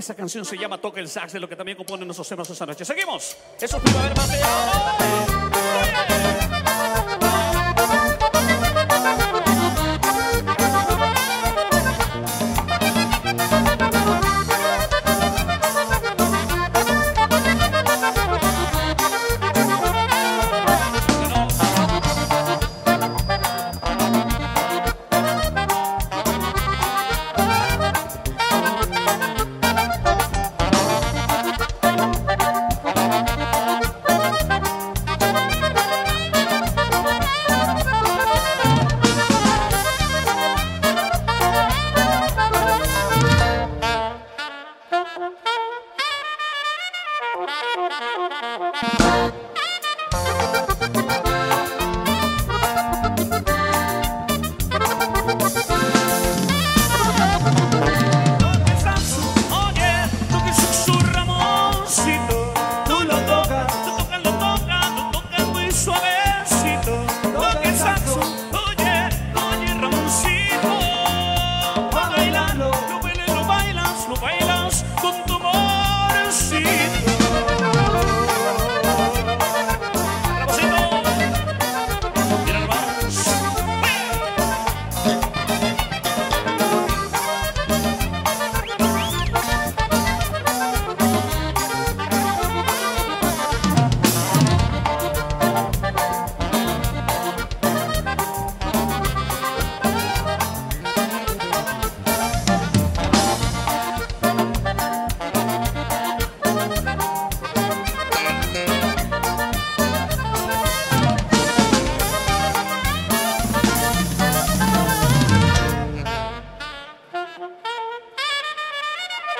Esa canción se llama Toca el Sax, de lo que también componen nuestros temas esta noche. Seguimos. Eso es Bye.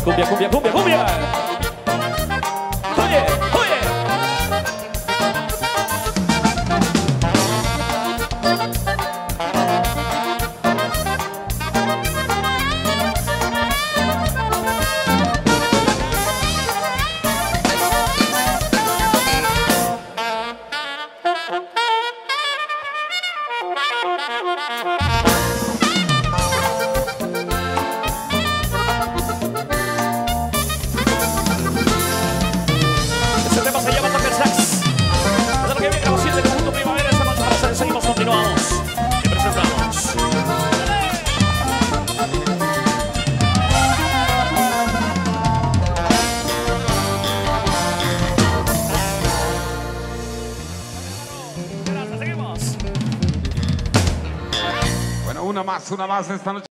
cumbia, cumbia, cumbia, cumbia, cumbia. Oye, oye. Una más, una más esta noche.